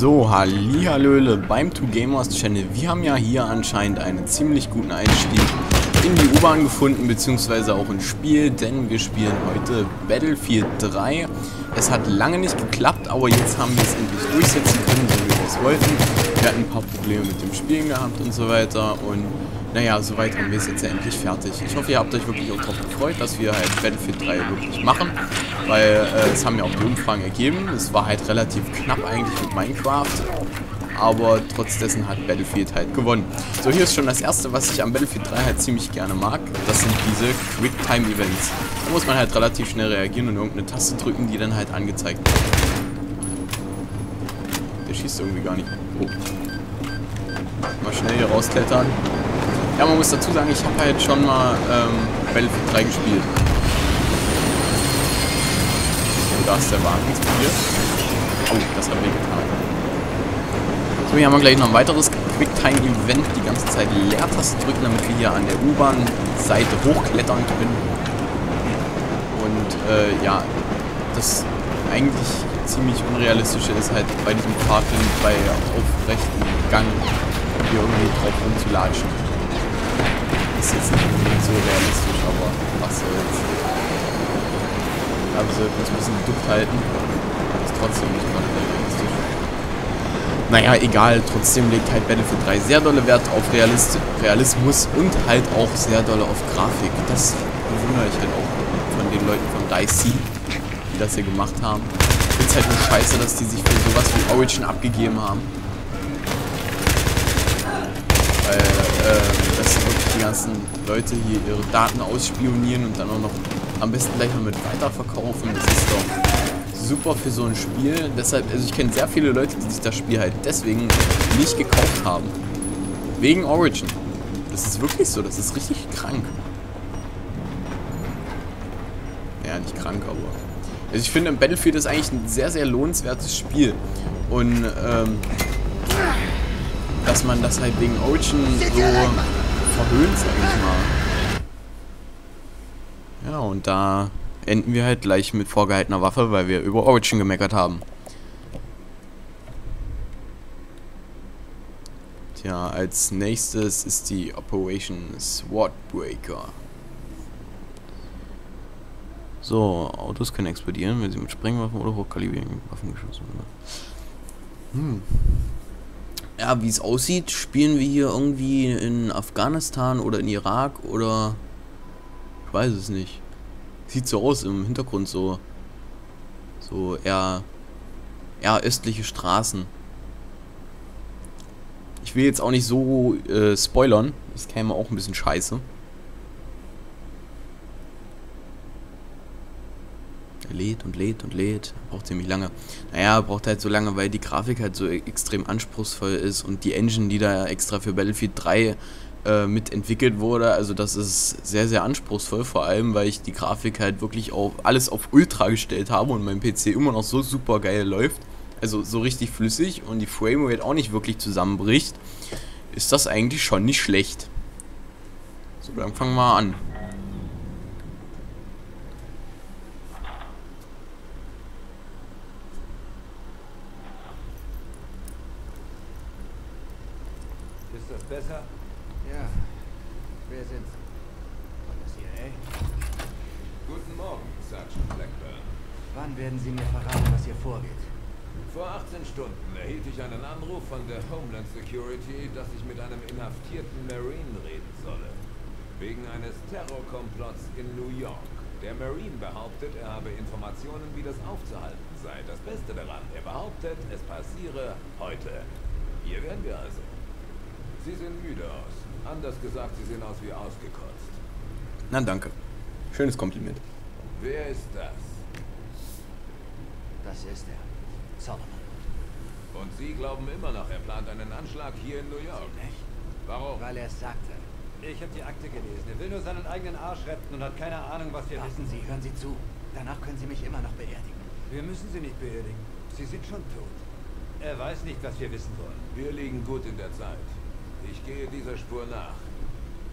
So, Hallihallöle beim Two Gamers Channel. Wir haben ja hier anscheinend einen ziemlich guten Einstieg in die U-Bahn gefunden, beziehungsweise auch ins Spiel, denn wir spielen heute Battlefield 3. Es hat lange nicht geklappt, aber jetzt haben wir es endlich durchsetzen können, so wie wir es wollten. Wir hatten ein paar Probleme mit dem Spielen gehabt und so weiter und naja, soweit haben wir es jetzt ja endlich fertig. Ich hoffe, ihr habt euch wirklich auch darauf gefreut, dass wir halt Battlefield 3 wirklich machen, weil äh, es haben ja auch die Umfragen ergeben. Es war halt relativ knapp eigentlich mit Minecraft, aber trotz dessen hat Battlefield halt gewonnen. So, hier ist schon das erste, was ich am Battlefield 3 halt ziemlich gerne mag. Das sind diese Quick-Time-Events. Da muss man halt relativ schnell reagieren und irgendeine Taste drücken, die dann halt angezeigt wird. Der schießt irgendwie gar nicht. Oh. Mal schnell hier rausklettern. Ja, man muss dazu sagen, ich habe halt schon mal ähm, Battlefield 3 gespielt. Und da ist der Wagen explodiert. Oh, das hat wehgetan. So, hier haben wir gleich noch ein weiteres Quicktime-Event. Die ganze Zeit Leertaste drücken, damit wir hier an der U-Bahn-Seite hochklettern können. Und äh, ja, das eigentlich ziemlich unrealistische ist halt bei diesem Fahrtwind bei aufrechten Gang hier irgendwie drauf rumzulatschen ist jetzt nicht so realistisch, aber was soll's. Ja, wir sollten uns ein bisschen Duft halten. Ist trotzdem nicht gerade realistisch. Naja, egal, trotzdem legt halt Battlefield 3 sehr dolle Wert auf Realist Realismus und halt auch sehr dolle auf Grafik. Das bewundere ich halt auch von den Leuten von DICE, die das hier gemacht haben. Ich finde es halt nur scheiße, dass die sich für sowas wie Origin abgegeben haben. Weil, äh, dass wirklich die ganzen Leute hier ihre Daten ausspionieren und dann auch noch am besten gleich noch mit weiterverkaufen. Das ist doch super für so ein Spiel. Deshalb, also ich kenne sehr viele Leute, die sich das Spiel halt deswegen nicht gekauft haben. Wegen Origin. Das ist wirklich so, das ist richtig krank. Ja, nicht krank, aber... Also ich finde, Battlefield ist eigentlich ein sehr, sehr lohnenswertes Spiel. Und, ähm, dass man das halt wegen Origin so verhöhnt, sag ich mal. Ja, und da enden wir halt gleich mit vorgehaltener Waffe, weil wir über Origin gemeckert haben. Tja, als nächstes ist die Operation Swordbreaker. So, Autos können explodieren, wenn sie mit Sprengwaffen oder hochkalibrigen Waffen geschossen werden. Hm ja, wie es aussieht, spielen wir hier irgendwie in Afghanistan oder in Irak oder ich weiß es nicht. Sieht so aus im Hintergrund so so eher eher östliche Straßen. Ich will jetzt auch nicht so äh, spoilern, das käme auch ein bisschen scheiße. Lädt und lädt und lädt. Braucht ziemlich lange. Naja, braucht halt so lange, weil die Grafik halt so extrem anspruchsvoll ist und die Engine, die da extra für Battlefield 3 äh, mitentwickelt wurde, also das ist sehr, sehr anspruchsvoll, vor allem, weil ich die Grafik halt wirklich auf alles auf Ultra gestellt habe und mein PC immer noch so super geil läuft. Also so richtig flüssig und die Framerate auch nicht wirklich zusammenbricht, ist das eigentlich schon nicht schlecht. So, dann fangen wir an. Besser? Ja. Wer sind Sie? Von der CIA? Guten Morgen, Sergeant Blackburn. Wann werden Sie mir verraten, was hier vorgeht? Vor 18 Stunden erhielt ich einen Anruf von der Homeland Security, dass ich mit einem inhaftierten Marine reden solle. Wegen eines Terrorkomplotts in New York. Der Marine behauptet, er habe Informationen, wie das aufzuhalten sei. Das Beste daran, er behauptet, es passiere heute. Hier wären wir also. Sie sehen müde aus. Anders gesagt, Sie sehen aus wie ausgekotzt. Na, danke. Schönes Kompliment. Wer ist das? Das ist er. Solomon. Und Sie glauben immer noch, er plant einen Anschlag hier in New York? Nicht? Warum? Weil er es sagte. Ich habe die Akte gelesen. Er will nur seinen eigenen Arsch retten und hat keine Ahnung, was wir Warten wissen. Sie, hören Sie zu. Danach können Sie mich immer noch beerdigen. Wir müssen sie nicht beerdigen. Sie sind schon tot. Er weiß nicht, was wir wissen wollen. Wir liegen gut in der Zeit. Ich gehe dieser Spur nach.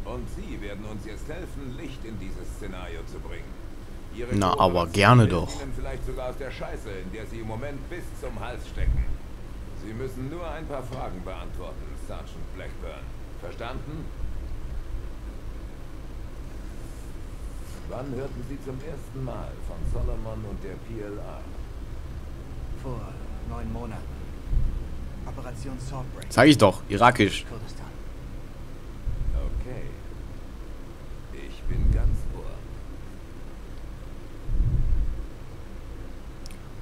Und Sie werden uns jetzt helfen, Licht in dieses Szenario zu bringen. Ihre Na, aber gerne doch. Ihnen vielleicht sogar aus der Scheiße, in der Sie im Moment bis zum Hals stecken. Sie müssen nur ein paar Fragen beantworten, Sergeant Blackburn. Verstanden? Wann hörten Sie zum ersten Mal von Solomon und der PLA? Vor neun Monaten. Operation Swordbreak. Sag ich doch, irakisch. Okay. Ich bin ganz ohr.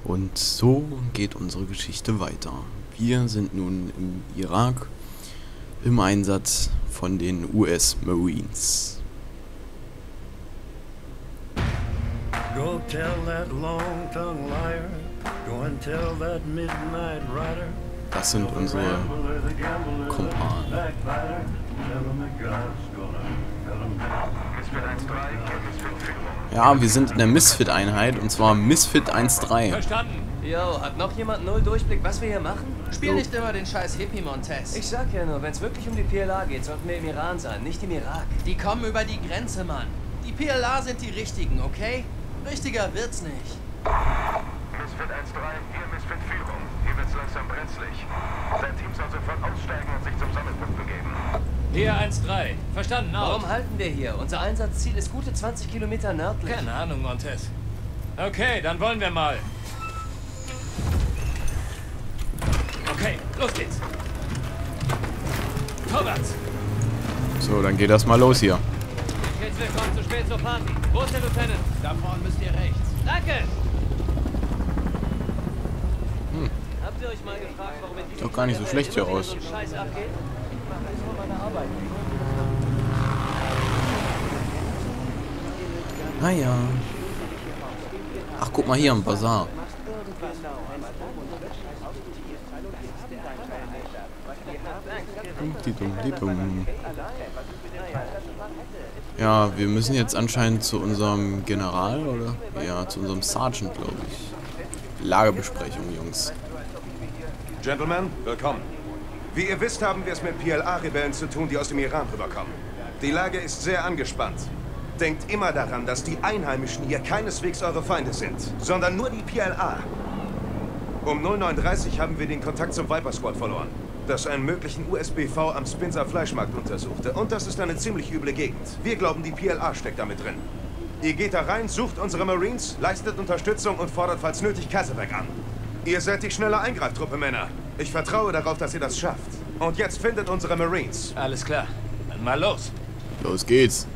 Und so geht unsere Geschichte weiter. Wir sind nun im Irak im Einsatz von den US Marines. Go tell that long-tongued liar. Go and tell that midnight rider. Das sind unsere Kumpanen. Ja, wir sind in der Misfit-Einheit und zwar Misfit 1.3. Verstanden. Yo, hat noch jemand null Durchblick, was wir hier machen? Spiel nicht immer den scheiß Hippie Montes. Ich sag ja nur, wenn es wirklich um die PLA geht, sollten wir im Iran sein, nicht im Irak. Die kommen über die Grenze, Mann. Die PLA sind die richtigen, okay? Richtiger wird's nicht. Misfit 1-3, hier Misfit Führung. Langsam brenzlig. Dein Team soll sofort aussteigen und sich zum Sammelpunkt begeben. Hier 1-3. Verstanden, out. Warum halten wir hier? Unser Einsatzziel ist gute 20 Kilometer nördlich. Keine Ahnung, Montes. Okay, dann wollen wir mal. Okay, los geht's. Vorwärts. So, dann geht das mal los hier. Jetzt willkommen zu spät zur Party. Wo ist der Lieutenant? Da vorne müsst ihr rechts. Danke. Habt ihr euch mal gefragt, warum in Sieht doch gar nicht so schlecht hier aus. Naja. Ach, guck mal hier am Bazar. Ja, wir müssen jetzt anscheinend zu unserem General, oder? Ja, zu unserem Sergeant, glaube ich. Lagebesprechung, Jungs. Gentlemen, willkommen. Wie ihr wisst, haben wir es mit PLA-Rebellen zu tun, die aus dem Iran rüberkommen. Die Lage ist sehr angespannt. Denkt immer daran, dass die Einheimischen hier keineswegs eure Feinde sind, sondern nur die PLA. Um 09.30 haben wir den Kontakt zum Viper Squad verloren, das einen möglichen USBV am Spinzer Fleischmarkt untersuchte. Und das ist eine ziemlich üble Gegend. Wir glauben, die PLA steckt damit drin. Ihr geht da rein, sucht unsere Marines, leistet Unterstützung und fordert falls nötig Kassebeck an. Ihr seid die schnelle Eingreiftruppe, Männer. Ich vertraue darauf, dass ihr das schafft. Und jetzt findet unsere Marines. Alles klar. Dann mal los. Los geht's.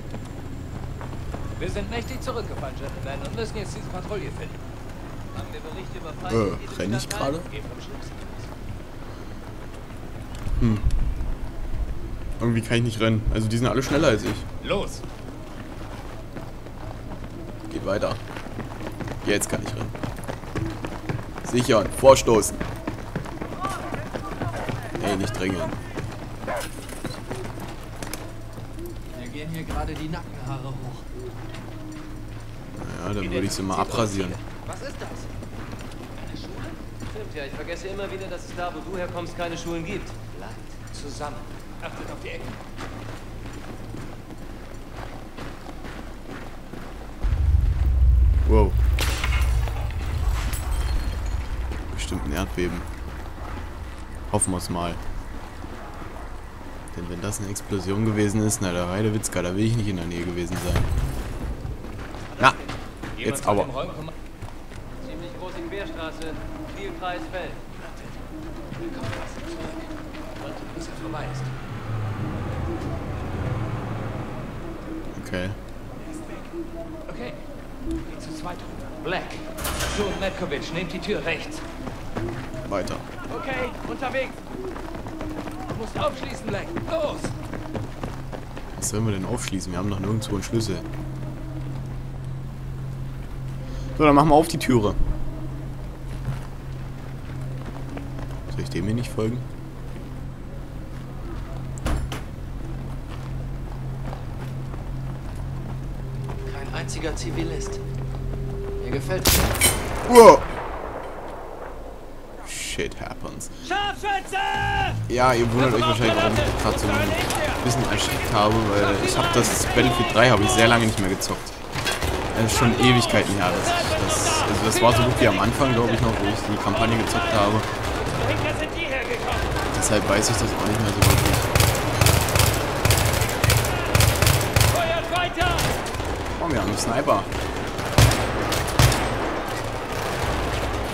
Wir sind mächtig zurückgefallen, Gentlemen, und müssen jetzt diese Patrouille finden. Haben wir Berichte über Feinde, die Äh, renn ich gerade? Aus. Irgendwie kann ich nicht rennen. Also die sind alle schneller als ich. Los. Geht weiter. Jetzt kann ich rennen. Sichern. Vorstoßen. Ey, nicht drängeln. Wir gehen hier gerade die Nackenhaare hoch. Ja, dann würde ich sie mal abrasieren. Was ist das? Eine Schule? Stimmt ja, ich vergesse immer wieder, dass es da, wo du herkommst, keine Schulen gibt. Bleibt zusammen. Achtet auf die Ecken. Ein Erdbeben. Hoffen wir es mal. Denn wenn das eine Explosion gewesen ist, na der Heidewitzka, da will ich nicht in der Nähe gewesen sein. Na, jetzt aber. Ziemlich große Querstraße, viel Kreis Feld. Willkommen, zurück. Warte, bis er vorbei ist. Okay. Okay. Geht zu zweit rüber. Black. Und Metkovic, nehmt die Tür rechts. Weiter. Okay, unterwegs. Du musst aufschließen, Black. Los! Was sollen wir denn aufschließen? Wir haben doch nirgendwo einen Schlüssel. So, dann machen wir auf die Türe. Soll ich dem hier nicht folgen? Kein einziger Zivilist. Mir gefällt es. Wow. Shit happens. Scharfschütze! Ja, ihr wundert euch wahrscheinlich, warum ich gerade so ein bisschen erschreckt habe, weil ich habe das Battlefield 3 habe ich sehr lange nicht mehr gezockt. Ist schon Ewigkeiten her. Das, das, also das war so gut wie am Anfang, glaube ich noch, wo ich die Kampagne gezockt habe. Deshalb weiß ich das auch nicht mehr so wirklich. Oh, wir haben einen Sniper.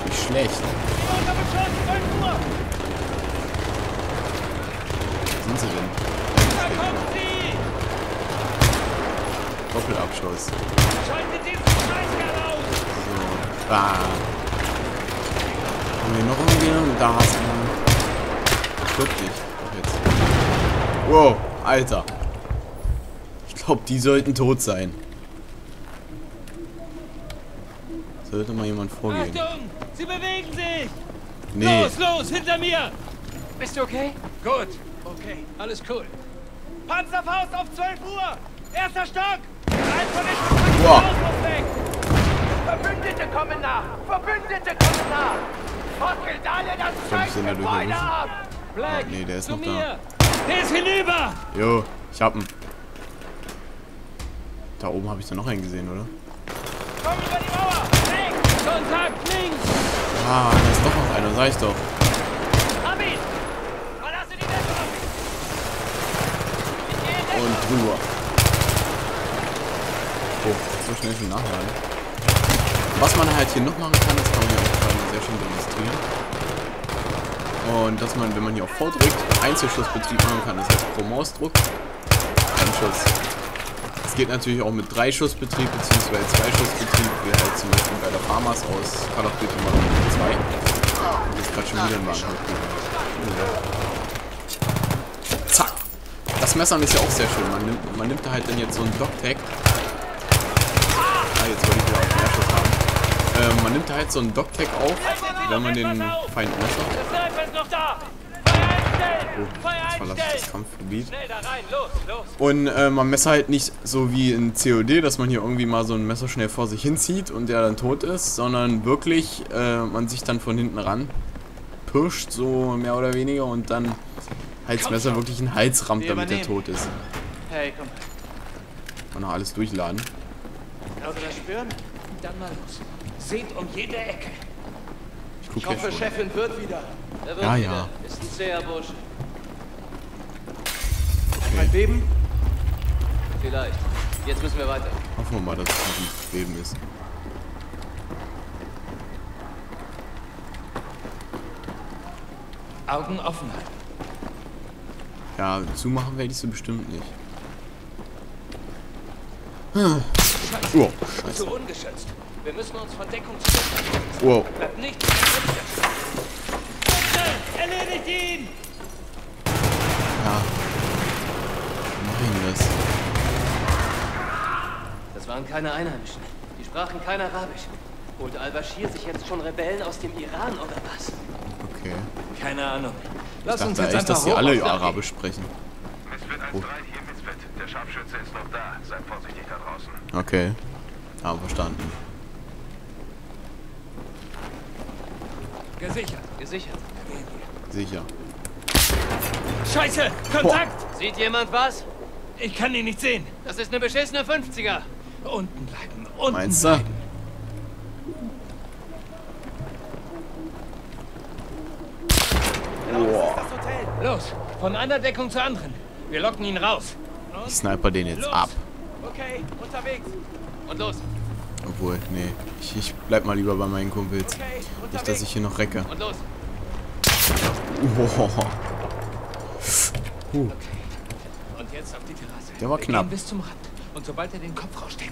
Nicht schlecht. Unter Beschuss, 12 Uhr! Wo sind sie denn? Da kommt sie! Doppelabschuss. Schaltet diesen Scheißkerl aus! So. Ah. Haben wir noch irgendwie? Da hast du. Stirb dich. Doch jetzt. Wow, Alter. Ich glaube, die sollten tot sein. Sollte mal jemand vorgehen. Achtung! Sie bewegen sich! Nee. Los, los, hinter mir! Bist du okay? Gut. Okay, alles cool. Panzerfaust auf 12 Uhr! Erster Stock! Ein von den Wow. muss weg! Verbündete kommen nach! Verbündete kommen nach! Fackelt alle das Komm, ich sind da durch, Gebäude oder? ab! Black, nee, der ist zu noch da. mir! Der ist hinüber! Jo, ich hab ihn. Da oben habe ich da noch einen gesehen, oder? Komm über die Ah, da ist doch noch einer, sag ich doch. Und drüber. Oh, so schnell schon nachladen. Was man halt hier noch machen kann, das kann man hier auch sehr schön demonstrieren. Und dass man, wenn man hier auf V drückt, Einzelschussbetrieb machen kann. Das heißt pro Mausdruck ein Schuss. Geht natürlich auch mit Drei-Schussbetrieb bzw. Zwei-Schussbetrieb, wie halt zum Beispiel bei der Farmers aus Call of Duty Modern Warfare 2. Und jetzt gerade schon wieder ein Warnung. Zack. Das Messern ist ja auch sehr schön. Man nimmt, man nimmt da halt dann jetzt so einen Dogtag. Ah, jetzt wollte ich wieder auf Mehrschuss haben. Ähm, man nimmt da halt so einen Dogtag auf, wenn man den Feind messert. Oh, jetzt verlasse ich das! Kampfgebiet. Und äh, man messer halt nicht so wie in COD, dass man hier irgendwie mal so ein Messer schnell vor sich hinzieht und der dann tot ist, sondern wirklich äh, man sich dann von hinten ran pirscht, so mehr oder weniger, und dann halt das Messer wirklich in den Hals rammt, damit er übernehmen. tot ist. Hey, komm. Und noch alles durchladen. Kannst du das spüren? Dann mal los. Seht um jede Ecke. Ich Ich gucke hoffe. Chefin wird wieder. Er wird Ja, ja. Ist ein zäher Bursche. Okay. Beben? Vielleicht. Jetzt müssen wir weiter. Hoffen wir mal, dass es nicht ein Leben ist. Augen offen halten. Ja, zumachen werde ich sie bestimmt nicht. Hm. Oh, scheiße. Zu ungeschützt. Wir müssen uns von Deckung zurückziehen. Wow. Bleibt nicht! Erledigt ihn! Ja. Wie mach ich das? Das waren keine Einheimischen. Die sprachen kein Arabisch. Holt al-Bashir sich jetzt schon Rebellen aus dem Iran oder was? Okay. Keine Ahnung. Ich Lass uns dachte jetzt echt, dass sie alle Arabisch sprechen. Misfit 1-3 hier, Misfit. Der Scharfschütze ist noch da. Seid vorsichtig da draußen. Okay. Haben verstanden. Gesichert. Gesichert. Sicher. Scheiße! Kontakt! Sieht jemand was? Ich kann ihn nicht sehen. Das ist eine beschissene 50er. Unten bleiben. Unten Meinst du? bleiben. Los, von einer Deckung zur anderen. Wir locken ihn raus. Ich sniper den jetzt Los. ab. Okay, unterwegs. Und los. Obwohl, nee. Ich, ich bleib mal lieber bei meinen Kumpels. Okay, Nicht, dass unterwegs. ich hier noch recke. Und los. Wow. Und jetzt auf die Terrasse. Der war knapp. Bis zum Rand. Und sobald er den Kopf raussteckt,